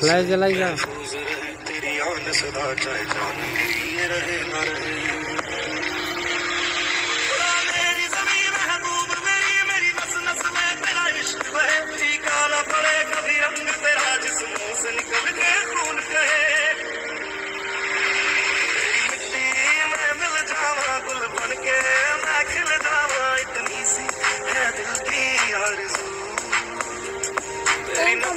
Flash जलाई जा। तेरी आन सदा चाहे जान रहे ना रहे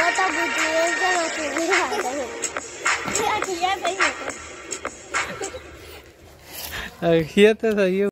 Não tá bonito, não tá Aqui já tá saindo.